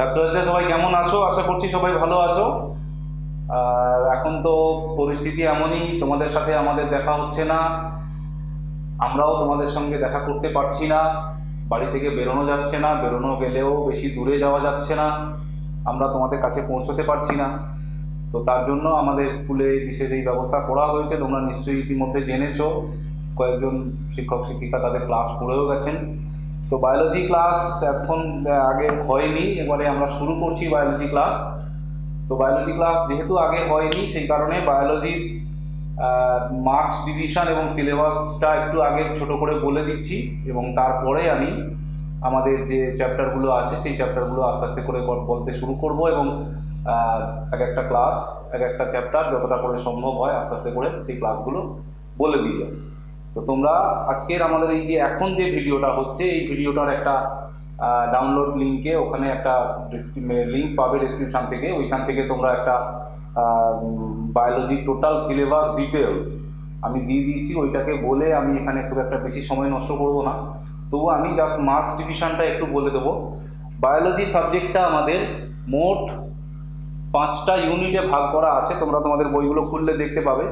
ছাত্রছাত্রীরা সবাই কেমন আছো? আশা করছি সবাই ভালো আছো। আর এখন তো পরিস্থিতি এমনই, তোমাদের সাথে আমাদের দেখা হচ্ছে না। আমরাও তোমাদের সঙ্গে দেখা করতে পারছি না। বাড়ি থেকে বেরোনো যাচ্ছে না, বেরোনো গেলেও বেশি দূরে যাওয়া যাচ্ছে না। আমরা তোমাদের কাছে পৌঁছতে পারছি না। তো তার জন্য আমাদের স্কুলে বিশেষ এই ব্যবস্থা করা হয়েছে। তোমরা নিশ্চয়ই ইতিমধ্যে জেনেছো। কয়েকজন শিক্ষক, শিক্ষিকা তাদের ক্লাস করেও গেছেন। তো বায়োলজি ক্লাস এখন আগে হয়নি, এবারে আমরা শুরু করছি বায়োলজি ক্লাস তো বায়োলজি ক্লাস যেহেতু আগে হয়নি, সেই কারণে বায়োলজির মার্কস ডিভিশন এবং সিলেবাসটা একটু আগে ছোট করে বলে দিচ্ছি, এবং তারপরে আমি আমাদের যে চ্যাপ্টারগুলো আছে, সেই চ্যাপ্টারগুলো আস্তে আস্তে করে বলতে শুরু করব এবং এক একটা ক্লাস এক একটা চ্যাপ্টার যতটা করে সম্ভব হয়, আস্তে আস্তে করে সেই ক্লাসগুলো বলে দিয়ে যাব তো তোমরা আজকের আমাদের এই যে এখন যে ভিডিওটা হচ্ছে, এই ভিডিওটার একটা ডাউনলোড লিঙ্কে ওখানে একটা লিঙ্ক পাবে ডিসক্রিপশান থেকে। ওইখান থেকে তোমরা একটা বায়োলজি টোটাল সিলেবাস ডিটেলস আমি দিয়ে দিয়েছি। ওইটাকে বলে আমি এখানে খুব একটা বেশি সময় নষ্ট করব না। তবু আমি জাস্ট মার্কস ডিভিশনটা একটু বলে দেবো। বায়োলজি সাবজেক্টটা আমাদের মোট পাঁচটা ইউনিটে ভাগ করা আছে। তোমরা তোমাদের বইগুলো খুললে দেখতে পাবে।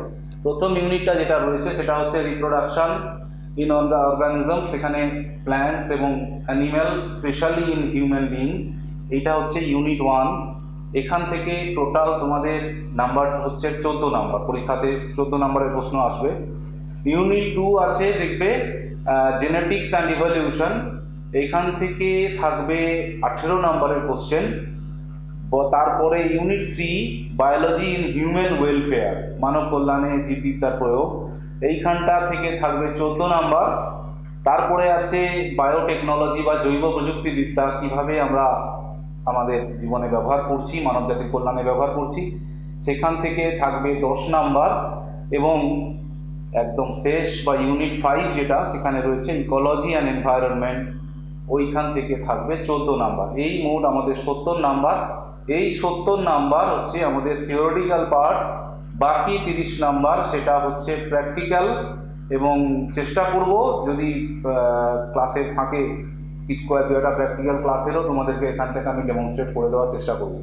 প্রথম ইউনিটটা যেটা রয়েছে সেটা হচ্ছে reproduction in on the organism সেখানে প্ল্যান্টস এবং animal specially in human being এইটা হচ্ছে ইউনিট ওয়ান এখান থেকে টোটাল তোমাদের নাম্বার হচ্ছে চোদ্দ নাম্বার পরীক্ষাতে চোদ্দ নাম্বারের প্রশ্ন আসবে। ইউনিট টু আছে, দেখবে জেনেটিক্স অ্যান্ড ইভলিউশন এখান থেকে থাকবে আঠেরো নাম্বারের কোশ্চেন তারপরে unit three, biology in human welfare, মানব কল্যাণে জীববিদ্যার প্রয়োগ। এইখানটা থেকে থাকবে চোদ্দ নাম্বার। তারপরে আছে বায়োটেকনোলজি বা জৈব প্রযুক্তিবিদ্যা, কীভাবে আমরা আমাদের জীবনে ব্যবহার করছি, মানব জাতির কল্যাণে ব্যবহার করছি। সেখান থেকে থাকবে দশ নাম্বার এবং একদম শেষ বা ইউনিট ফাইভ যেটা, সেখানে রয়েছে ইকোলজি অ্যান্ড এনভায়রনমেন্ট। ওইখান থেকে থাকবে চোদ্দ নাম্বার। এই মোট আমাদের সত্তর নাম্বার। এই সত্তর নাম্বার হচ্ছে আমাদের থিওরিটিক্যাল পার্ট বাকি তিরিশ নাম্বার সেটা হচ্ছে প্র্যাকটিক্যাল এবং চেষ্টা করব যদি ক্লাসের ফাঁকে কয়েক দুটা প্র্যাকটিক্যাল ক্লাসেরও তোমাদেরকে এখান থেকে আমি ডেমনস্ট্রেট করে দেওয়ার চেষ্টা করব।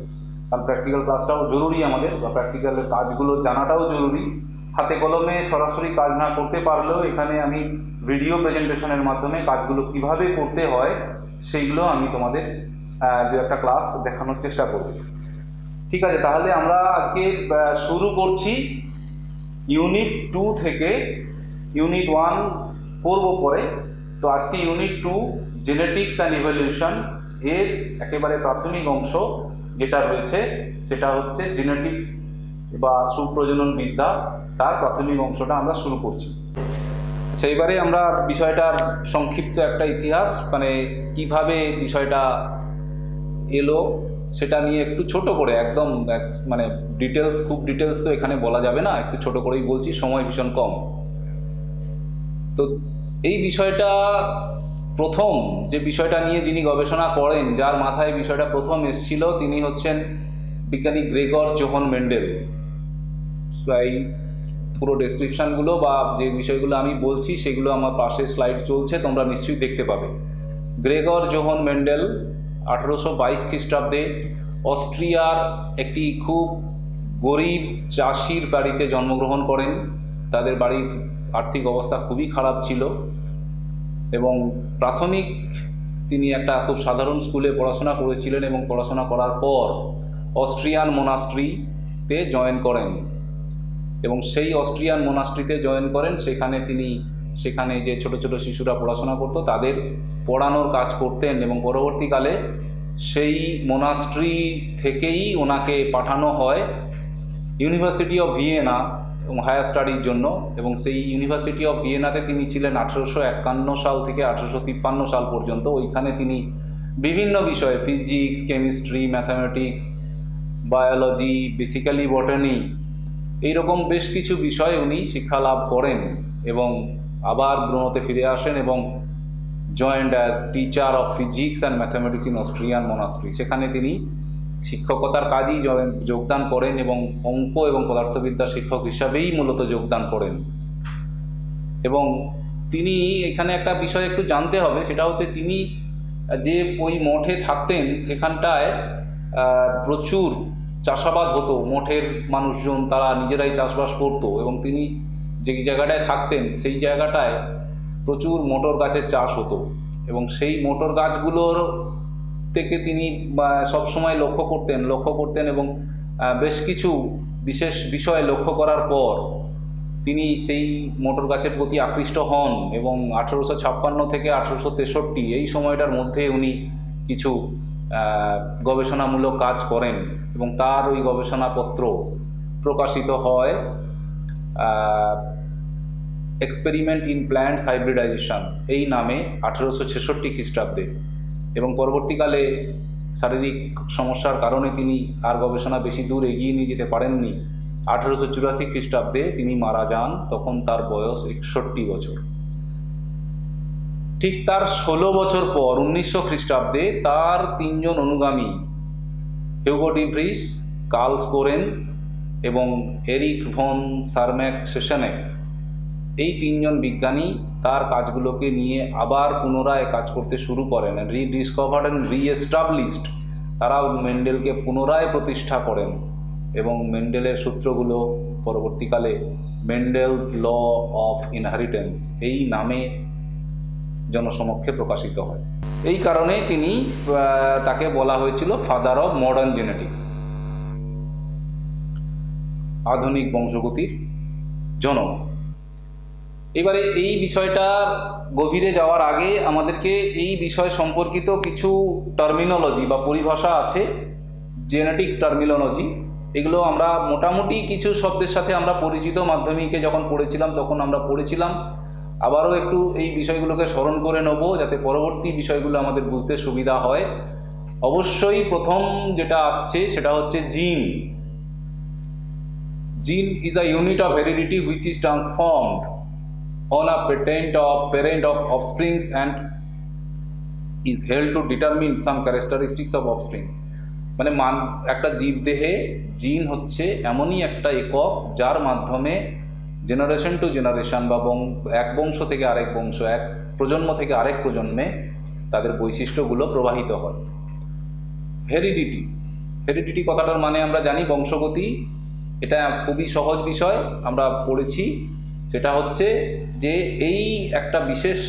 কারণ প্র্যাকটিক্যাল ক্লাসটাও জরুরি আমাদের, বা প্র্যাকটিক্যালের কাজগুলো জানাটাও জরুরি। হাতে কলমে সরাসরি কাজ না করতে পারলেও এখানে আমি ভিডিও প্রেজেন্টেশনের মাধ্যমে কাজগুলো কীভাবে করতে হয়, সেইগুলো আমি তোমাদের দু একটা ক্লাস দেখানোর চেষ্টা করব। ঠিক আছে, তাহলে আমরা আজকে শুরু করছি। ইউনিট টু থেকে ইউনিট ওয়ান করব পরে। তো আজকে unit two genetics and evolution এর একেবারে প্রাথমিক অংশ যেটা রয়েছে, সেটা হচ্ছে জেনেটিক্স বা সুপ্রজনন বিদ্যা। তার প্রাথমিক অংশটা আমরা শুরু করছি। আচ্ছা এবারে আমরা বিষয়টার সংক্ষিপ্ত একটা ইতিহাস মানে কীভাবে বিষয়টা এলো, সেটা নিয়ে একটু ছোট করে, একদম, এক- মানে ডিটেলস খুব ডিটেলস তো এখানে বলা যাবে না, একটু ছোট করেই বলছি, সময় ভীষণ কম। তো এই বিষয়টা প্রথম, যে বিষয়টা নিয়ে যিনি গবেষণা করেন, যার মাথায় বিষয়টা প্রথম এসেছিল, তিনি হচ্ছেন বিজ্ঞানী গ্রেগর জোহন মেন্ডেল। এই পুরো ডেসক্রিপশানগুলো বা যে বিষয়গুলো আমি বলছি, সেগুলো আমার পাশে স্লাইড চলছে, তোমরা নিশ্চয়ই দেখতে পাবে। গ্রেগর জোহন মেন্ডেল আঠেরোশো বাইশ খ্রিস্টাব্দে অস্ট্রিয়ার একটি খুব গরিব চাষির বাড়িতে জন্মগ্রহণ করেন। তাদের বাড়ির আর্থিক অবস্থা খুবই খারাপ ছিল এবং প্রাথমিক তিনি একটা খুব সাধারণ স্কুলে পড়াশোনা করেছিলেন এবং পড়াশোনা করার পর অস্ট্রিয়ান মোনাস্ট্রিতে জয়েন করেন এবং সেই অস্ট্রিয়ান মোনাস্ট্রিতে জয়েন করেন। সেখানে তিনি সেখানে যে ছোট ছোট শিশুরা পড়াশোনা করতো, তাদের পড়ানোর কাজ করতেন এবং পরবর্তীকালে সেই মোনাস্ট্রি থেকেই ওনাকে পাঠানো হয় ইউনিভার্সিটি অফ ভিয়েনা এবং হায়ার স্টাডির জন্য এবং সেই ইউনিভার্সিটি অফ ভিয়েনাতে তিনি ছিলেন আঠেরোশো একান্ন সাল থেকে আঠেরোশো তিপ্পান্ন সাল পর্যন্ত। ওইখানে তিনি বিভিন্ন বিষয়ে physics chemistry mathematics biology basically botany এইরকম বেশ কিছু বিষয় উনি শিক্ষা লাভ করেন এবং আবার ব্রুনোতে ফিরে আসেন এবং joint as teacher of physics and mathematics in Austrian monastery সেখানে তিনি শিক্ষকতার কাজেই যোগদান করেন এবং অঙ্ক এবং পদার্থবিদ্যা শিক্ষক হিসাবেই মূলত যোগদান করেন। এবং তিনি এখানে একটা বিষয় একটু জানতে হবে সেটা হচ্ছে তিনি যে ওই মঠে থাকতেন এখানটায় আহ, প্রচুর চাষাবাদ হতো। মঠের মানুষজন তারা নিজেরাই চাষবাস করতো এবং তিনি যে জায়গাটায় থাকতেন, সেই জায়গাটায় প্রচুর মোটর গাছের চাষ হতো এবং সেই মোটর গাছগুলোর থেকে তিনি সবসময় লক্ষ্য করতেন লক্ষ্য করতেন এবং বেশ কিছু বিশেষ বিষয় লক্ষ্য করার পর তিনি সেই মোটর গাছের প্রতি আকৃষ্ট হন এবং আঠেরোশো ছাপ্পান্ন থেকে আঠেরোশো তেষট্টি এই সময়টার মধ্যে উনি কিছু গবেষণামূলক কাজ করেন এবং তার ওই গবেষণাপত্র প্রকাশিত হয় এক্সপেরিমেন্ট ইন প্ল্যান্টস হাইব্রিডাইজেশন এই নামে আঠেরোশো ছেষট্টি খ্রিস্টাব্দে। এবং পরবর্তীকালে শারীরিক সমস্যার কারণে তিনি আর গবেষণা বেশি দূর এগিয়ে নিয়ে যেতে পারেননি। আঠেরোশো চুরাশি খ্রিস্টাব্দে তিনি মারা যান, তখন তার বয়স একষট্টি বছর। ঠিক তার ষোলো বছর পর, উনিশশো খ্রিস্টাব্দে তার তিনজন অনুগামী, হিউগো ডিভ্রিস কার্ল স্কোরেন্স এবং এরিক ভন সারম্যাক সেশনেক এই তিনজন বিজ্ঞানী তার কাজগুলোকে নিয়ে আবার পুনরায় কাজ করতে শুরু করেন রিডিসকভার্ড অ্যান্ড রিএস্টাবলিশড তারাও মেন্ডেলকে পুনরায় প্রতিষ্ঠা করেন এবং মেন্ডেলের সূত্রগুলো পরবর্তীকালে মেন্ডেলস ল অফ ইনহারিটেন্স এই নামে জনসমক্ষে প্রকাশিত হয়। এই কারণে তিনি তাকে বলা হয়েছিল ফাদার অফ মডার্ন জেনেটিক্স আধুনিক বংশগতির জনক। এবারে এই বিষয়টা গভীরে যাওয়ার আগে আমাদেরকে এই বিষয় সম্পর্কিত কিছু টার্মিনোলজি বা পরিভাষা আছে জেনেটিক টার্মিনোলজি এগুলো আমরা মোটামুটি কিছু শব্দের সাথে আমরা পরিচিত মাধ্যমিকে যখন পড়েছিলাম তখন আমরা পড়েছিলাম। আবারও একটু এই বিষয়গুলোকে স্মরণ করে নেব যাতে পরবর্তী বিষয়গুলো আমাদের বুঝতে সুবিধা হয়। অবশ্যই প্রথম যেটা আসছে সেটা হচ্ছে gene gene is a unit of heredity which is transformed on a patent of, parent of offsprings and is held to determine some characteristics of offsprings. মানে মান, একটা জীবদেহে জিন হচ্ছে এমনই একটা একক যার মাধ্যমে জেনারেশন টু জেনারেশন বং- এক বংশ থেকে আরেক বংশ, এক প্রজন্ম থেকে আরেক প্রজন্মে তাদের বৈশিষ্ট্যগুলো প্রবাহিত হয়। হেরিডিটি হেরিডিটি কথাটার মানে আমরা জানি বংশগতি, এটা খুবই সহজ বিষয়, আমরা পড়েছি। সেটা হচ্ছে যে এই একটা বিশেষ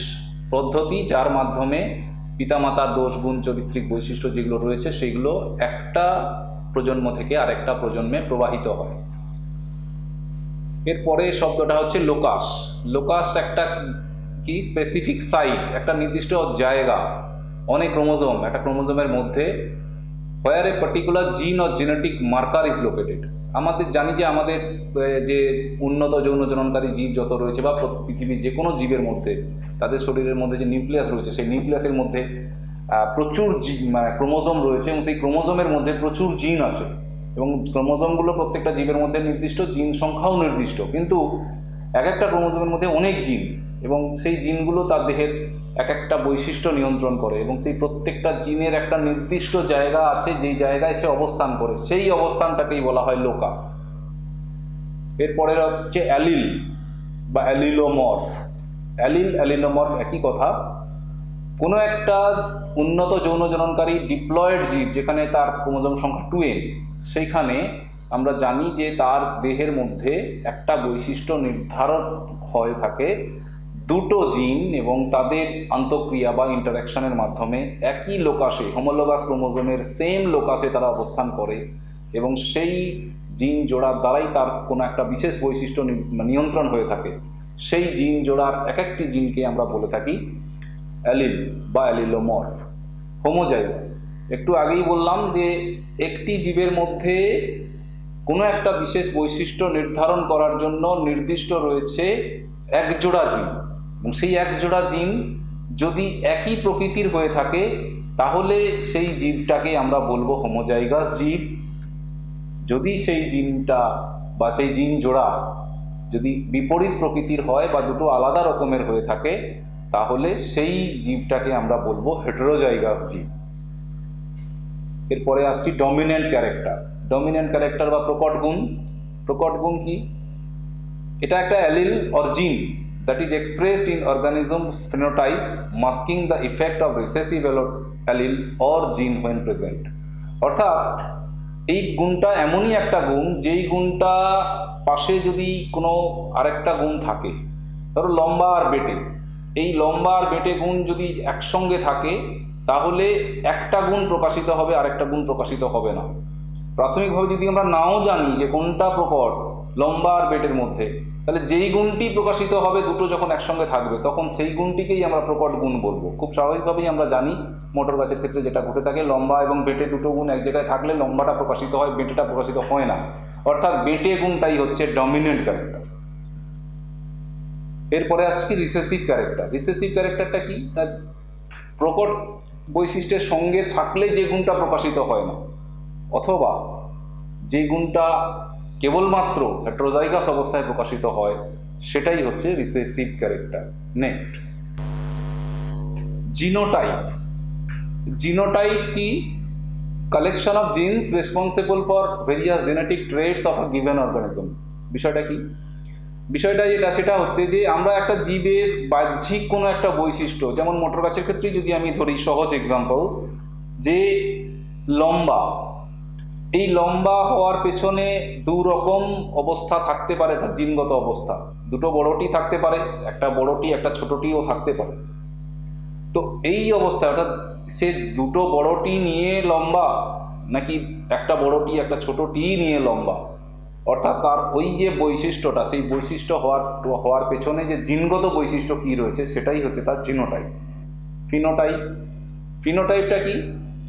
পদ্ধতি যার মাধ্যমে পিতামাতার দোষ, গুণ, চরিত্রিক বৈশিষ্ট্য যেগুলো রয়েছে, সেগুলো একটা প্রজন্ম থেকে আরেকটা প্রজন্মে প্রবাহিত হয়। এরপরে শব্দটা হচ্ছে লোকাস। লোকাস একটা কি? স্পেসিফিক সাইট একটা নির্দিষ্ট জায়গা, অনেক ক্রোমোজোম। একটা ক্রোমোজোমের মধ্যে where a particular gene or genetic marker is located আমাদের জানি যে আমাদের যে উন্নত যৌন জননকারী জীব যত রয়েছে বা পৃথিবীর যে কোনো জীবের মধ্যে, তাদের শরীরের মধ্যে যে নিউক্লিয়াস রয়েছে, সেই নিউক্লিয়াসের মধ্যে প্রচুর মানে ক্রোমোজোম রয়েছে এবং সেই ক্রোমোজোমের মধ্যে প্রচুর জিন আছে। এবং ক্রোমোজোমগুলো প্রত্যেকটা জীবের মধ্যে নির্দিষ্ট জিন সংখ্যাও নির্দিষ্ট। কিন্তু এক একটা ক্রোমোজোমের মধ্যে অনেক জিন। এবং সেই জিনগুলো তার দেহের এক একটা বৈশিষ্ট্য নিয়ন্ত্রণ করে এবং সেই প্রত্যেকটা জিনের একটা নির্দিষ্ট জায়গা আছে, যেই জায়গায় সে অবস্থান করে, সেই অবস্থানটাকেই বলা হয় লোকাস। এরপরে হচ্ছে অ্যালিল বা অ্যালিলোমর্ফ। অ্যালিল, অ্যালিলোমর্ফ একই কথা। কোনো একটা উন্নত যৌন জননকারী ডিপ্লয়েড জীব, যেখানে তার ক্রোমোজোম সংখ্যা টু সেইখানে আমরা জানি যে তার দেহের মধ্যে একটা বৈশিষ্ট্য নির্ধারণ হয়ে থাকে দুটো জিন এবং তাদের আন্তঃক্রিয়া বা ইন্টারাকশনের মাধ্যমে একই লোকাসে, হোমোলোগাস ক্রোমোজোমের সেম লোকাসে তারা অবস্থান করে এবং সেই জিন জোড়ার দ্বারাই তার কোনো একটা বিশেষ বৈশিষ্ট্য নিয়ন্ত্রণ হয়ে থাকে। সেই জিন জোড়ার এক একটি জিনকে আমরা বলে থাকি অ্যালিল বা অ্যালিলোমর্ফ, হোমোজাইগাস। একটু আগেই বললাম যে একটি জীবের মধ্যে কোনো একটা বিশেষ বৈশিষ্ট্য নির্ধারণ করার জন্য নির্দিষ্ট রয়েছে এক জোড়া জিন। এবং সেই এক জোড়া জিন যদি একই প্রকৃতির হয়ে থাকে, তাহলে সেই জীবটাকে আমরা বলব হোমোজাইগাস জীব। যদি সেই জিনটা বা সেই জিন জোড়া যদি বিপরীত প্রকৃতির হয় বা দুটো আলাদা রকমের হয়ে থাকে, তাহলে সেই জীবটাকে আমরা বলব হেটেরোজাইগাস জীব। এরপরে আসছি ডমিনেন্ট ক্যারেক্টার ডমিনেন্ট ক্যারেক্টার বা প্রকট গুণ। প্রকট গুণ কি? এটা একটা allele or gene. That is expressed in organism's phenotype masking the effect of recessive allele or gene when present. অর্থাৎ, এই গুণটা এমনই একটা গুণ, যেই গুণটা পাশে যদি কোনো আরেকটা গুণ থাকে, ধরো লম্বা আর বেটে, এই লম্বা আর বেটে গুণ যদি একসঙ্গে থাকে, তাহলে একটা গুণ প্রকাশিত হবে, আরেকটা গুণ প্রকাশিত হবে না। প্রাথমিকভাবে যদি আমরা নাও জানি যে কোনটা প্রকট লম্বা আর বেটের মধ্যে তাহলে যেই গুণটি প্রকাশিত হবে দুটো যখন একসঙ্গে থাকবে, তখন সেই গুণটিকেই আমরা প্রকট গুণ বলব। খুব স্বাভাবিকভাবেই আমরা জানি মোটর গাছের ক্ষেত্রে যেটা ঘটে থাকে, লম্বা এবং বেটে দুটো গুণ এক জায়গায় থাকলে লম্বাটা প্রকাশিত হয়, বেটেটা প্রকাশিত হয় না। অর্থাৎ বেটে গুণটাই হচ্ছে ডমিনেন্ট ক্যারেক্টার এরপরে আসছি রিসেসিভ ক্যারেক্টার রিসেসিভ ক্যারেক্টারটা কি? তার প্রকট বৈশিষ্ট্যের সঙ্গে থাকলে যে গুণটা প্রকাশিত হয় না, অথবা যে গুণটা কেবলমাত্র হেট্রোজাইগাস অবস্থায় প্রকাশিত হয়, সেটাই হচ্ছে recessive character next genotype genotype কি? Collection of genes responsible for various genetic traits of a given organism বিষয়টা কি? বিষয়টা যেটা, সেটা হচ্ছে যে আমরা একটা জীবের বাহ্যিক কোনো একটা বৈশিষ্ট্য, যেমন মোটর গাছের ক্ষেত্রেই যদি আমি ধরি সহজ এক্সাম্পল যে লম্বা এই লম্বা হওয়ার পেছনে দু রকম অবস্থা থাকতে পারে তার জিনগত অবস্থা। দুটো বড়টি থাকতে পারে, একটা বড়টি, একটা ছোটটিও থাকতে পারে। তো এই অবস্থা, অর্থাৎ সে দুটো বড়টি নিয়ে লম্বা, নাকি একটা বড়টি, একটা ছোটটি নিয়ে লম্বা? অর্থাৎ তার ওই যে বৈশিষ্ট্যটা, সেই বৈশিষ্ট্য হওয়ার হওয়ার পেছনে যে জিনগত বৈশিষ্ট্য কী রয়েছে, সেটাই হচ্ছে তার জিনোটাইপ। ফিনোটাইপ। ফিনোটাইপটা কি?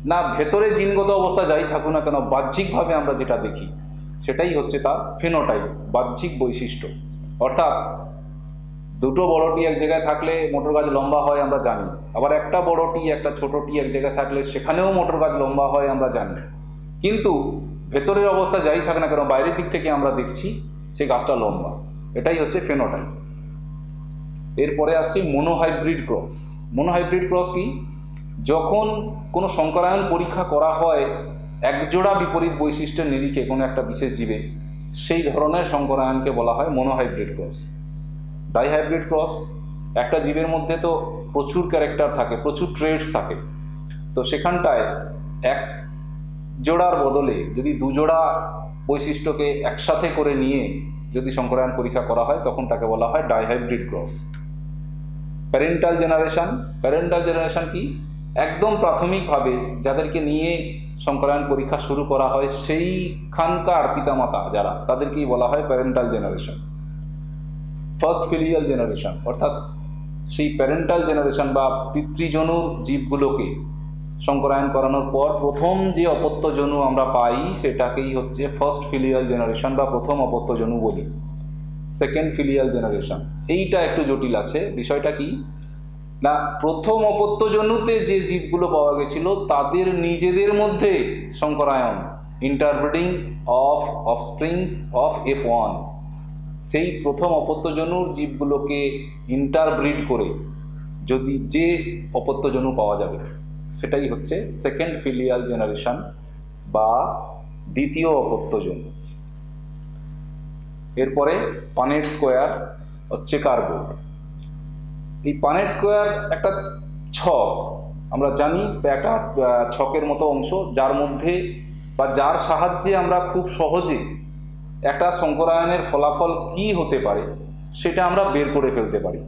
না, ভেতরে জিনগত অবস্থা যাই থাকুক না কেন, বাহ্যিকভাবে আমরা যেটা দেখি, সেটাই হচ্ছে তার ফেনোটাইপ বাহ্যিক বৈশিষ্ট্য। অর্থাৎ, দুটো বড়টি এক জায়গায় থাকলে মোটর গাছ লম্বা হয়, আমরা জানি। আবার একটা বড়টি একটা ছোটটি এক জায়গায় থাকলে সেখানেও মোটর গাছ লম্বা হয়, আমরা জানি। কিন্তু, ভেতরের অবস্থা যাই থাক না কেন, বাইরের দিক থেকে আমরা দেখছি, সে গাছটা লম্বা। এটাই হচ্ছে ফেনোটাইপ এরপরে আসছে মনোহাইব্রিড ক্রস মনোহাইব্রিড ক্রস কি? যখন কোনো সংকরায়ন পরীক্ষা করা হয়, একজোড়া বিপরীত বৈশিষ্ট্যের নিরিখে কোনো একটা বিশেষ জীবে, সেই ধরনের সংকরায়নকে বলা হয় মনোহাইব্রিড ক্রস। ডাইহাইব্রিড ক্রস, একটা জীবের মধ্যে তো প্রচুর ক্যারেক্টার থাকে, প্রচুর ট্রেডস থাকে। তো সেখানটায় এক জোড়ার বদলে যদি দুজোড়া বৈশিষ্ট্যকে একসাথে করে নিয়ে যদি সংকরায়ন পরীক্ষা করা হয়, তখন তাকে বলা হয় dihybrid cross. Parental generation parental generation কি? একদম প্রাথমিকভাবে যাদেরকে নিয়ে সংকরায়ন পরীক্ষা শুরু করা হয়, সেইখানকার পিতামাতা যারা, তাদেরকেই বলা হয় parental generation first filial generation অর্থাৎ সেই প্যারেন্টাল জেনারেশন বা পিতৃজনুর জীবগুলোকে সংকরায়ন করানোর পর প্রথম যে অপত্যজনু আমরা পাই, সেটাকেই হচ্ছে ফার্স্ট ফিলিয়াল জেনারেশন বা প্রথম অপত্যজনু বলি। সেকেন্ড ফিলিয়াল জেনারেশন এইটা একটু জটিল আছে। বিষয়টা কি? না, প্রথম অপত্যজনুতে যে জীবগুলো পাওয়া গেছিল, তাদের নিজেদের মধ্যে সংকরায়ন interbreeding of of offsprings of F one সেই প্রথম অপত্যজনুর জীবগুলোকে ইন্টারব্রিড করে যদি যে অপত্যজনু পাওয়া যাবে, সেটাই হচ্ছে সেকেন্ড ফিলিয়াল জেনারেশন বা দ্বিতীয় অপত্যজনু। এরপরে পানেট স্কোয়ার হচ্ছে কার্বোর্ড এই পানেট স্কোয়ার একটা ছক। আমরা জানি একটা ছকের মতো অংশ যার মধ্যে বা যার সাহায্যে আমরা খুব সহজে একটা শঙ্করায়নের ফলাফল কি হতে পারে সেটা আমরা বের করে ফেলতে পারি।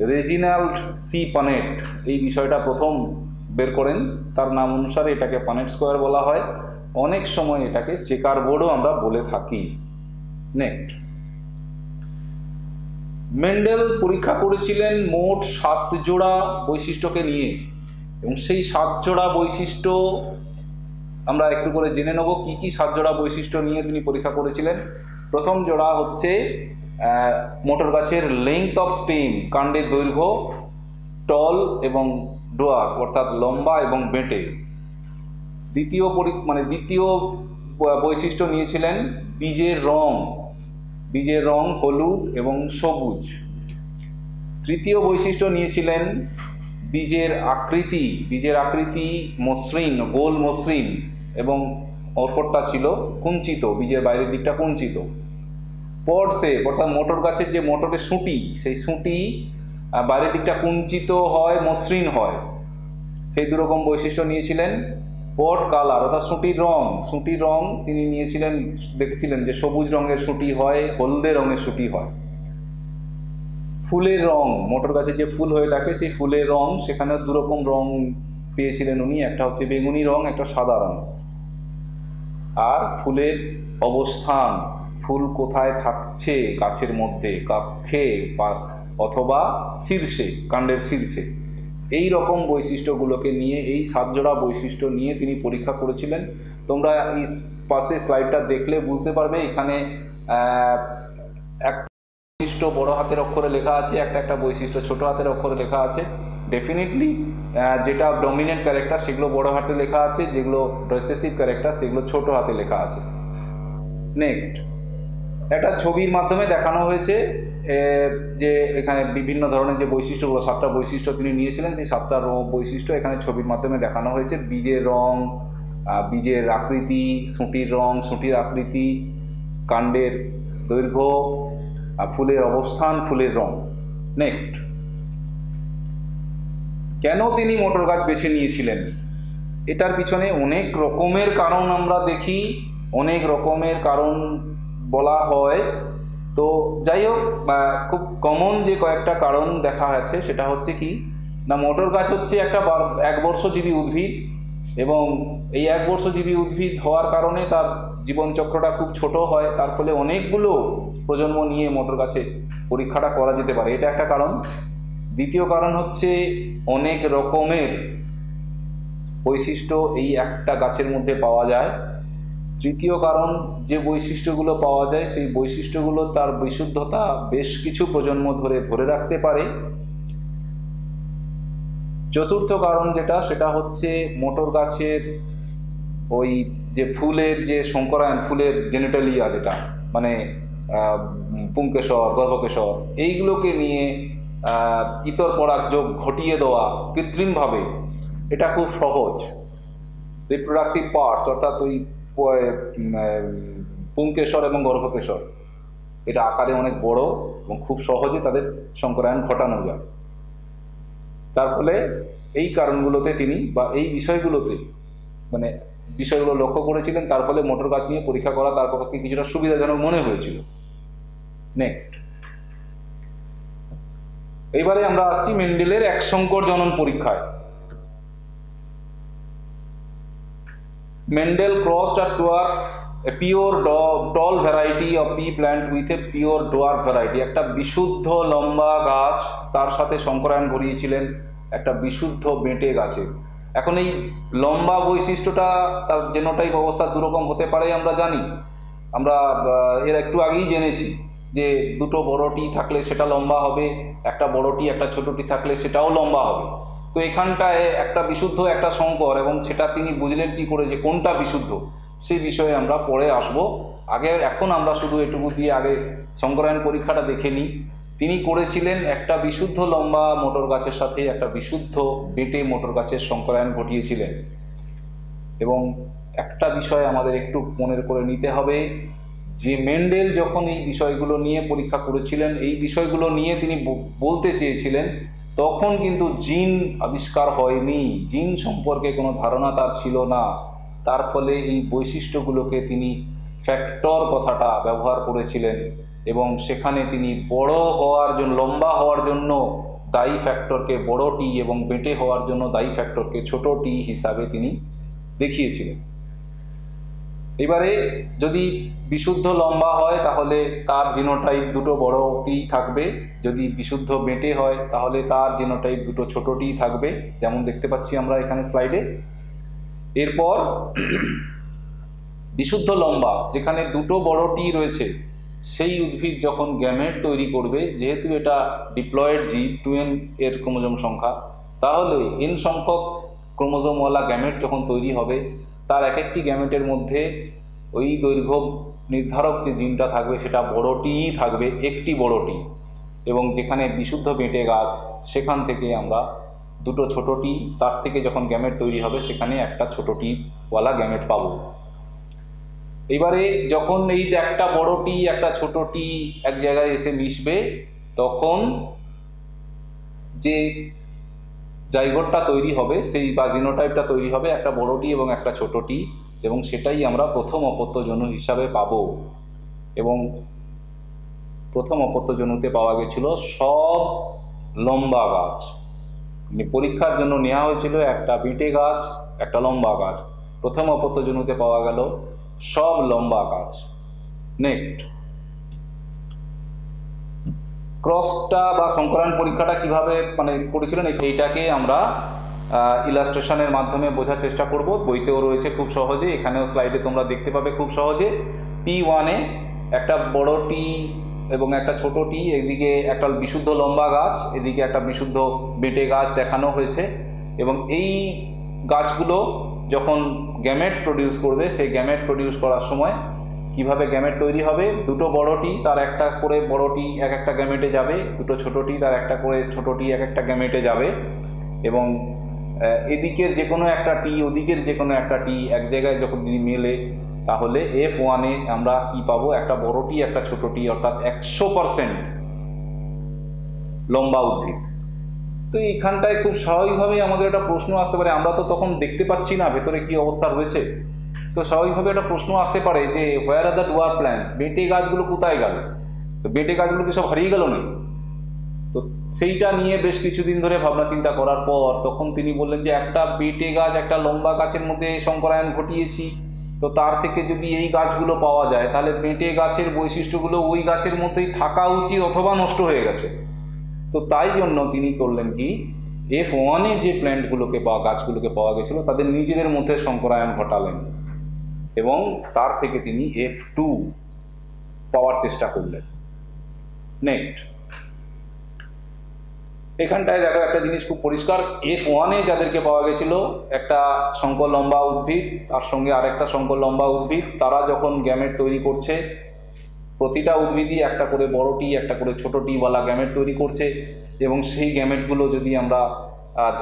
রেজিনাল্ড সি পানেট এই বিষয়টা প্রথম বের করেন। তার নাম অনুসারে এটাকে পানেট স্কোয়ার বলা হয়। অনেক সময় এটাকে চেকার বোর্ডও আমরা বলে থাকি। নেক্সট। মেন্ডেল পরীক্ষা করেছিলেন মোট সাত জোড়া বৈশিষ্ট্যকে নিয়ে। এবং সেই সাত জোড়া বৈশিষ্ট্য আমরা একটু করে জেনে নেব, কি কি সাত জোড়া বৈশিষ্ট্য নিয়ে তিনি পরীক্ষা করেছিলেন। প্রথম জোড়া হচ্ছে মোটর গাছের লেংথ অফ স্টেম কাণ্ডের দৈর্ঘ্য টল এবং ডোয়ার অর্থাৎ লম্বা এবং বেঁটে। দ্বিতীয় মানে দ্বিতীয় বৈশিষ্ট্য নিয়েছিলেন বীজের রং। বীজের রং হলুদ এবং সবুজ। তৃতীয় বৈশিষ্ট্য নিয়েছিলেন বীজের আকৃতি বীজের আকৃতি মসৃণ, গোল মসৃণ এবং অপরটা ছিল কুঞ্চিত, বীজের বাইরের দিকটা কুঞ্চিত। শেপ অর্থাৎ মোটর গাছের যে মোটরের সুঁটি, সেই সুঁটি বাইরের দিকটা কুঞ্চিত হয়, মসৃণ হয়। সেই দুরকম বৈশিষ্ট্য নিয়েছিলেন পট কালার, অর্থাৎ সুটির রং সুটির রং তিনি নিয়েছিলেন, দেখেছিলেন যে সবুজ রঙের সুটি হয়, হলদে রঙের সুটি হয়। ফুলের রং, মোটর গাছের যে ফুল হয়ে থাকে, সেই ফুলের রং সেখানে দুরকম রং পেয়েছিলেন উনি। একটা হচ্ছে বেগুনি রং, একটা সাদা রং। আর ফুলের অবস্থান, ফুল কোথায় থাকছে, গাছের মধ্যে কক্ষে অথবা শীর্ষে, কাণ্ডের শীর্ষে। এই রকম বৈশিষ্ট্যগুলোকে নিয়ে, এই সাতজোড়া বৈশিষ্ট্য নিয়ে তিনি পরীক্ষা করেছিলেন। তোমরা এই পাশে স্লাইডটা দেখলে বুঝতে পারবে, এখানে এক বৈশিষ্ট্য বড় হাতের অক্ষরে লেখা আছে, একটা একটা বৈশিষ্ট্য ছোট হাতের অক্ষরে লেখা আছে। ডেফিনেটলি যেটা ডমিনেন্ট ক্যারেক্টার সেগুলো বড় হাতে লেখা আছে, যেগুলো রেসেসিভ ক্যারেক্টার সেগুলো ছোট হাতে লেখা আছে। নেক্সট একটা ছবির মাধ্যমে দেখানো হয়েছে যে এখানে বিভিন্ন ধরনের যে বৈশিষ্ট্যগুলো, সাতটা বৈশিষ্ট্য তিনি নিয়েছিলেন, সেই সাতটা বৈশিষ্ট্য এখানে ছবির মাধ্যমে দেখানো হয়েছে। বীজের রং বীজের আকৃতি, সুঁটির রং, সুঁটির আকৃতি, কাণ্ডের দৈর্ঘ্য ফুলের অবস্থান, ফুলের রং। নেক্সট কেন তিনি মোটর গাছ বেছে নিয়েছিলেন? এটার পিছনে অনেক রকমের কারণ আমরা দেখি, অনেক রকমের কারণ বলা হয়। তো যাই হোক খুব কমন যে কয়েকটা কারণ দেখা আছে সেটা হচ্ছে কি, না মোটর গাছ হচ্ছে একটা এক বর্ষজীবী উদ্ভিদ এবং এই এক বর্ষজীবী উদ্ভিদ হওয়ার কারণে তার জীবনচক্রটা খুব ছোট হয়। তার ফলে অনেকগুলো প্রজন্ম নিয়ে মোটর গাছে পরীক্ষাটা করা যেতে পারে। এটা একটা কারণ। দ্বিতীয় কারণ হচ্ছে অনেক রকমের বৈশিষ্ট্য এই একটা গাছের মধ্যে পাওয়া যায়। তৃতীয় কারণ যে বৈশিষ্ট্যগুলো পাওয়া যায় সেই বৈশিষ্ট্যগুলো তার বিশুদ্ধতা বেশ কিছু প্রজন্ম ধরে ধরে রাখতে পারে। চতুর্থ কারণ যেটা সেটা হচ্ছে মোটর গাছের ওই যে ফুলের যে শঙ্করায়ন ফুলের জেনেটালিয়া যেটা মানে আহ, পুংকেশর গর্ভকেশর এইগুলোকে নিয়ে ইতর পরাগ যোগ ঘটিয়ে দেওয়া কৃত্রিমভাবে এটা খুব সহজ। রিপ্রোডাক্টিভ পার্টস অর্থাৎ ওই পুংকেশর এবং গর্ভকেশর। এটা আকারে অনেক বড় এবং খুব সহজে তাদের সংকরায়ন ঘটানো যায়। তার ফলে এই কারণগুলোতে তিনি বা এই বিষয়গুলোতে মানে বিষয়গুলো লক্ষ্য করেছিলেন, তার ফলে মোটর গাছ নিয়ে পরীক্ষা করা তার পক্ষে কিছুটা সুবিধাজনক মনে হয়েছিল। নেক্সট এইবারে আমরা আসছি মেন্ডেলের এক সংকর জনন পরীক্ষায়। Mendel crossed a dwarf, a pure tall variety of pea plant with a pure dwarf variety. একটা বিশুদ্ধ লম্বা গাছ তার সাথে সংকরায়ন ঘটিয়েছিলেন একটা বিশুদ্ধ বেঁটে গাছে। এখন এই লম্বা বৈশিষ্ট্যটা তার জেনোটাইপ অবস্থা দুরকম হতে পারে আমরা জানি। আমরা এর একটু আগেই জেনেছি যে দুটো বড়টি থাকলে সেটা লম্বা হবে একটা বড়টি একটা ছোটটি থাকলে সেটাও লম্বা হবে। তো এখানটায় একটা বিশুদ্ধ, একটা শঙ্কর এবং সেটা তিনি বুঝলেন কি করে যে কোনটা বিশুদ্ধ, সেই বিষয়ে আমরা পরে আসব। আগে এখন আমরা শুধু এটুকু দিয়ে আগে শঙ্করায়ন পরীক্ষাটা দেখে নিই। তিনি করেছিলেন একটা বিশুদ্ধ লম্বা মোটর গাছের সাথে একটা বিশুদ্ধ বেটে মোটর গাছের শঙ্করায়ন ঘটিয়েছিলেন। এবং একটা বিষয় আমাদের একটু মনে করে নিতে হবে, যে মেন্ডেল যখন এই বিষয়গুলো নিয়ে পরীক্ষা করেছিলেন, এই বিষয়গুলো নিয়ে তিনি বলতে চেয়েছিলেন তখন কিন্তু জিন আবিষ্কার হয়নি। জিন সম্পর্কে কোনো ধারণা তার ছিল না। তার ফলে এই বৈশিষ্ট্যগুলোকে তিনি ফ্যাক্টর কথাটা ব্যবহার করেছিলেন এবং সেখানে তিনি বড় হওয়ার জন্য লম্বা হওয়ার জন্য দায়ী ফ্যাক্টরকে বড় টি এবং বেঁটে হওয়ার জন্য দায়ী ফ্যাক্টরকে ছোট টি হিসাবে তিনি দেখিয়েছিলেন। এবারে যদি বিশুদ্ধ লম্বা হয়, তাহলে তার জিনোটাইপ দুটো বড় টি থাকবে। যদি বিশুদ্ধ বেঁটে হয়, তাহলে তার জিনোটাইপ দুটো ছোট টি থাকবে। যেমন দেখতে পাচ্ছি আমরা এখানে স্লাইডে। এরপর বিশুদ্ধ লম্বা, যেখানে দুটো বড় টি রয়েছে, সেই উদ্ভিদ যখন গ্যামেট তৈরি করবে, যেহেতু এটা ডিপ্লয়েড জি টু এন এর ক্রোমোজোম সংখ্যা, তাহলে এন সংখ্যক ক্রোমোজোমওয়ালা গ্যামেট যখন তৈরি হবে তার এক একটি গ্যামেটের মধ্যে ওই দৈর্ঘ্য নির্ধারক যে জিনটা থাকবে সেটা বড়টিই থাকবে একটি বড়টি এবং যেখানে বিশুদ্ধ বেঁটে গাছ, সেখান থেকে আমরা দুটো ছোটটি তার থেকে যখন গ্যামেট তৈরি হবে সেখানে একটা ছোটটিওয়ালা গ্যামেট পাবো। এবারে যখন এই একটা বড় টি একটা ছোট টি এক জায়গায় এসে মিশবে, তখন যে জাইগোটটা তৈরি হবে, সেই বা জিনোটাইপটা তৈরি হবে একটা বড় টি এবং একটা ছোট টি এবং সেটাই আমরা প্রথম অপত্যজনু হিসাবে পাব। এবং প্রথম অপত্যজনুতে পাওয়া গেছিল সব লম্বা গাছ। মানে পরীক্ষার জন্য নেওয়া হয়েছিল একটা বিটে গাছ, একটা লম্বা গাছ। প্রথম অপত্যজনুতে পাওয়া গেল সব লম্বা গাছ। নেক্সট ক্রসটা বা সংকরায়ন পরীক্ষাটা কীভাবে মানে করেছিলেন এইটাকে আমরা ইলাস্ট্রেশনের মাধ্যমে বোঝার চেষ্টা করব। বইতেও রয়েছে খুব সহজে, এখানেও স্লাইডে তোমরা দেখতে পাবে খুব সহজে। টি ওয়ানে একটা বড় টি এবং একটা ছোট টি এদিকে একটা বিশুদ্ধ লম্বা গাছ, এদিকে একটা বিশুদ্ধ বেটে গাছ দেখানো হয়েছে এবং এই গাছগুলো যখন গ্যামেট প্রডিউস করবে, সেই গ্যামেট প্রডিউস করার সময় কীভাবে গ্যামেট তৈরি হবে? দুটো বড়টি তার একটা করে বড়টি এক একটা গ্যামেটে যাবে, দুটো ছোটটি তার একটা করে ছোটটি এক একটা গ্যামেটে যাবে এবং এদিকের যে কোনো একটা টি, ওদিকের যে কোনো একটা টি এক জায়গায় যখন মেলে, তাহলে এফ ওয়ানে আমরা কি পাবো? একটা বড়টি, একটা ছোটটি, অর্থাৎ একশো পারসেন্ট লম্বা উদ্ভিদ। তো এইখানটায় খুব স্বাভাবিকভাবেই আমাদের একটা প্রশ্ন আসতে পারে। আমরা তো তখন দেখতে পাচ্ছি না ভেতরে কি অবস্থা রয়েছে। তো স্বাভাবিকভাবে একটা প্রশ্ন আসতে পারে যে where are the dwarf plants বেটে গাছগুলো কোথায় গেল? তো বেটে গাছগুলো কি সব হারিয়ে গেল না তো সেইটা নিয়ে বেশ কিছুদিন ধরে ভাবনা চিন্তা করার পর তখন তিনি বললেন যে, একটা বেটে গাছ, একটা লম্বা গাছের মধ্যে সংকরায়ন ঘটিয়েছি। তো তার থেকে যদি এই গাছগুলো পাওয়া যায়, তাহলে বেটে গাছের বৈশিষ্ট্যগুলো ওই গাছের মধ্যেই থাকা উচিত অথবা নষ্ট হয়ে গেছে। তো তাই জন্য তিনি করলেন কি এফ ওয়ানে যে প্ল্যান্টগুলোকে বা গাছগুলোকে পাওয়া গেছিল, তাদের নিজেদের মধ্যে সংকরায়ন ঘটালেন। এবং তার থেকে তিনি এফ টু পাওয়ার চেষ্টা করলেন। নেক্সট এখানটায় দেখো একটা জিনিস খুব পরিষ্কার। এফ ওয়ানে যাদেরকে পাওয়া গেছিল, একটা শঙ্কর লম্বা উদ্ভিদ, তার সঙ্গে আরেকটা শঙ্কর লম্বা উদ্ভিদ, তারা যখন গ্যামেট তৈরি করছে, প্রতিটা উদ্ভিদই একটা করে বড়টি একটা করে ছোটটিওয়ালা গ্যামেট তৈরি করছে এবং সেই গ্যামেটগুলো যদি আমরা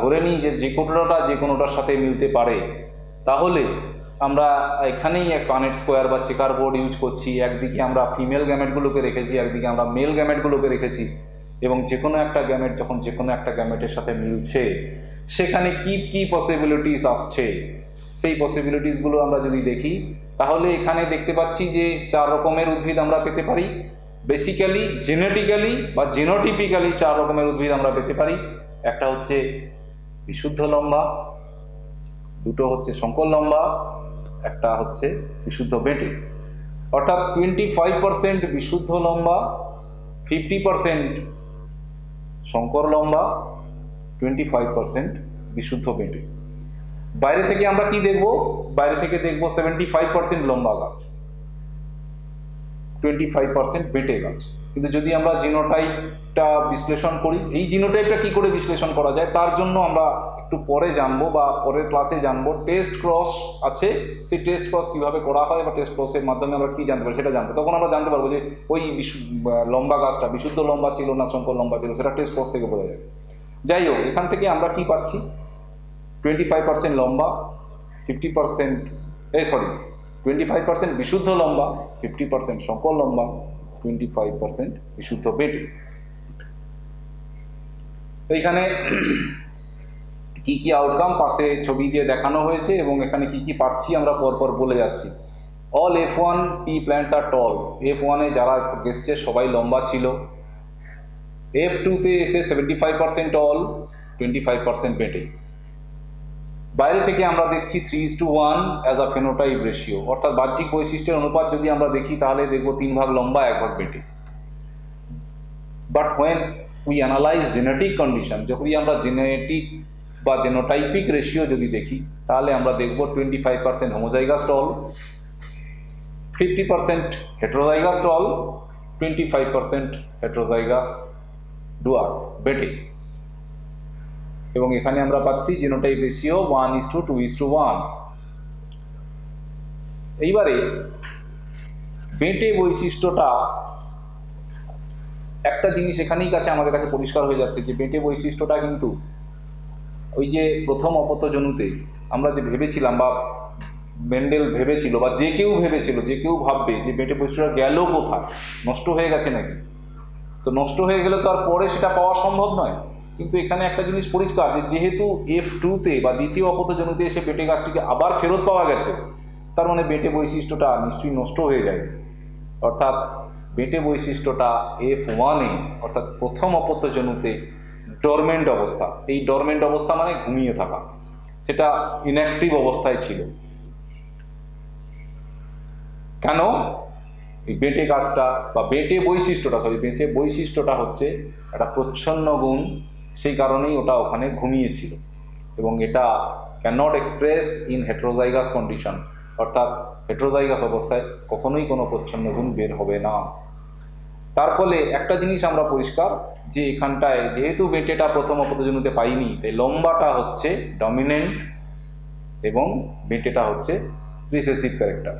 ধরে নিই যে যে কোনোটা যে কোনোটার সাথে মিলতে পারে, তাহলে আমরা এখানেই এক কানেট স্কোয়ার বা চেকার বোর্ড ইউজ করছি, একদিকে আমরা ফিমেল গ্যামেটগুলোকে রেখেছি, একদিকে আমরা মেল গ্যামেটগুলোকে রেখেছি। এবং যে কোনো একটা গ্যামেট যখন যে কোনো একটা গ্যামেটের সাথে মিলছে, সেখানে কি কি পসিবিলিটিস আসছে? সেই পসিবিলিটিসগুলো আমরা যদি দেখি, তাহলে এখানে দেখতে পাচ্ছি যে চার রকমের উদ্ভিদ আমরা পেতে পারি। বেসিক্যালি জেনেটিক্যালি বা জেনোটিপিক্যালি চার রকমের উদ্ভিদ আমরা পেতে পারি। একটা হচ্ছে বিশুদ্ধ লম্বা, দুটো হচ্ছে শঙ্কর লম্বা একটা হচ্ছে বিশুদ্ধ বেটে অর্থাৎ টোয়েন্টি ফাইভ পারসেন্ট বিশুদ্ধ লম্বা ফিফটি পারসেন্ট শঙ্কর লম্বা টোয়েন্টি ফাইভ পারসেন্ট বিশুদ্ধ বেটে বাইরে থেকে আমরা কি দেখব? বাইরে থেকে দেখব সেভেন্টি ফাইভ পার্সেন্ট লম্বা গাছ টোয়েন্টি ফাইভ পার্সেন্ট বেটে গাছ। কিন্তু যদি আমরা জিনোটাইপটা বিশ্লেষণ করি, এই জিনোটাইপটা কি করে বিশ্লেষণ করা যায়? তার জন্য আমরা একটু পরে জানব বা পরের ক্লাসে জানব। টেস্ট ক্রস আছে। সেই টেস্ট ক্রস কীভাবে করা হয় বা টেস্ট ক্রসের মাধ্যমে আমরা কী জানতে পারি সেটা জানব। তখন আমরা জানতে পারব যে ওই লম্বা গাছটা বিশুদ্ধ লম্বা ছিল না শঙ্কর লম্বা ছিল, সেটা টেস্ট ক্রস থেকে বোঝা যায়। যাই হোক, এখান থেকে আমরা কি পাচ্ছি? টোয়েন্টি ফাইভ পার্সেন্ট লম্বা ফিফটি পার্সেন্ট এই সরি টোয়েন্টি ফাইভ পার্সেন্ট বিশুদ্ধ লম্বা ফিফটি পার্সেন্ট শঙ্কর লম্বা টোয়েন্টি ফাইভ পার্সেন্ট বিশুদ্ধ বেটে এইখানে কি কি আউটকাম পাশে ছবি দিয়ে দেখানো হয়েছে এবং এখানে কি কি পাচ্ছি আমরা পরপর বলে যাচ্ছি। All F one T plants are tall F ওয়ানে যারা এসছে সবাই লম্বা ছিল। এফ টুতে এসে seventy five percent all twenty five percent বেটে। বাইরে থেকে আমরা দেখছি three is to one as a phenotype ratio অর্থাৎ বাহ্যিক বৈশিষ্ট্যের অনুপাত যদি আমরা দেখি, তাহলে দেখব তিন ভাগ লম্বা, এক ভাগ বেটে। But when we analyse genetic condition যখনই আমরা জেনেটিক বা জেনোটাইপিক রেশিও যদি দেখি, তাহলে আমরা দেখব twenty five percent homozygous tall fifty percent heterozygous tall twenty five percent heterozygous dwarf বেটে এবং এখানে আমরা পাচ্ছি genotype ratio one is to two two is to এইবারে বেটে বৈশিষ্ট্যটা একটা জিনিস এখানেই কাছে আমাদের কাছে পরিষ্কার হয়ে যাচ্ছে যে বেটে বৈশিষ্ট্যটা কিন্তু ওই যে প্রথম অপত্যজনুতে আমরা যে ভেবেছিলাম বা মেন্ডেল ভেবেছিল বা যে কেউ ভেবেছিল, যে কেউ ভাববে যে বেটে বৈশিষ্ট্যটা গেল কোথায়, নষ্ট হয়ে গেছে নাকি? তো নষ্ট হয়ে গেলে তো আর পরে সেটা পাওয়া সম্ভব নয়। কিন্তু এখানে একটা জিনিস পরিষ্কার যে যেহেতু এফ টুতে বা দ্বিতীয় অপতজনুতে এসে বেটে গাছটিকে আবার ফেরত পাওয়া গেছে, তার মানে বেটে বৈশিষ্ট্যটা নিশ্চয়ই নষ্ট হয়ে যায় অর্থাৎ বেটে বৈশিষ্ট্যটা এফ ওয়ানে অর্থাৎ প্রথম অপত্যজনুতে ডরমেন্ট অবস্থা। এই ডরমেন্ট অবস্থা মানে ঘুমিয়ে থাকা। সেটা ইনঅ্যাক্টিভ অবস্থায় ছিল। কেন? এই বেটে গাছটা বা বেটে বৈশিষ্ট্যটা সরি বেঁচে বৈশিষ্ট্যটা হচ্ছে একটা প্রচ্ছন্ন গুণ। সেই কারণেই ওটা ওখানে ঘুমিয়েছিল। এবং এটা can not express in heterozygous condition অর্থাৎ হেট্রোজাইগাস অবস্থায় কখনোই কোনো প্রচ্ছন্ন গুণ বের হবে না। তার ফলে একটা জিনিস আমরা পরিষ্কার যে এখানটায় যেহেতু বেটেটা প্রথম অপতজনুতে পাইনি তাই লম্বাটা হচ্ছে ডমিনেন্ট এবং বেটেটা হচ্ছে recessive character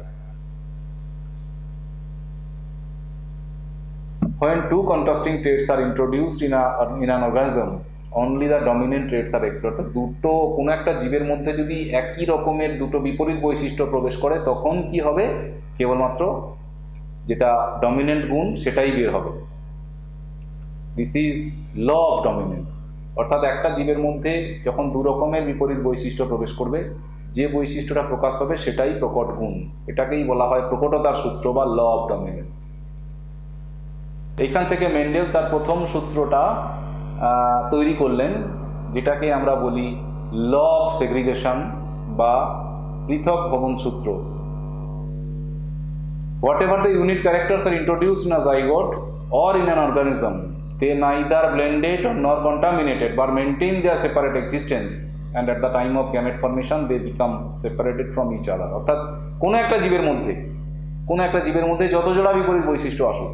When two contrasting traits are introduced in, a, in organism, only the dominant traits are explored. দুটো কোনো একটা জীবের মধ্যে যদি একই রকমের দুটো বিপরীত বৈশিষ্ট্য প্রবেশ করে তখন কি হবে কেবলমাত্র যেটা ডমিনেন্ট গুণ, সেটাই বের হবে। This is law of dominance অর্থাৎ একটা জীবের মধ্যে যখন দু রকমের বিপরীত বৈশিষ্ট্য প্রবেশ করবে, যে বৈশিষ্ট্যটা প্রকাশ পাবে সেটাই প্রকট গুণ। এটাকেই বলা হয় প্রকটতার সূত্র বা ল অফ ডমিনেন্স এইখান থেকে মেন্ডেল তার প্রথম সূত্রটা তৈরি করলেন, যেটাকে আমরা বলি ল অফ সেগ্রিগেশন বা পৃথক ভবন সূত্র। Whatever the unit characters are introduced in a zygote or in an organism, they neither blended nor contaminated but maintain their separate existence and at the time of gamete formation they become separated from each other অর্থাৎ কোনো একটা জীবের মধ্যে কোনো একটা জীবের মধ্যে যত জোড়া বিপরীত বৈশিষ্ট্য আসুক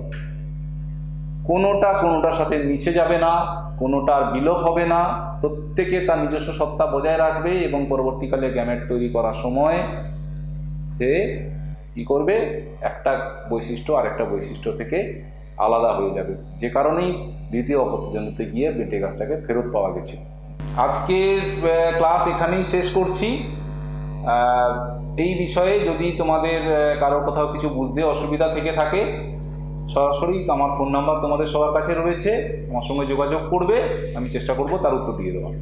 কোনোটা কোনোটার সাথে মিশে যাবে না কোনোটার বিলোপ হবে না প্রত্যেকে তার নিজস্ব সত্তা বজায় রাখবে এবং পরবর্তীকালে গ্যামেট তৈরি করার সময় সে কি করবে? একটা বৈশিষ্ট্য আর একটা বৈশিষ্ট্য থেকে আলাদা হয়ে যাবে। যে কারণেই দ্বিতীয় অপত্যজনিতে গিয়ে বেটে গাছটাকে ফেরত পাওয়া গেছে। আজকে ক্লাস এখানেই শেষ করছি। এই বিষয়ে যদি তোমাদের কারও কোথাও কিছু বুঝতে অসুবিধা থেকে থাকে, সরাসরি আমার ফোন নাম্বার তোমাদের সবার কাছে রয়েছে। আমার সঙ্গে যোগাযোগ করবে। আমি চেষ্টা করব তার উত্তর দিয়ে দেওয়ার।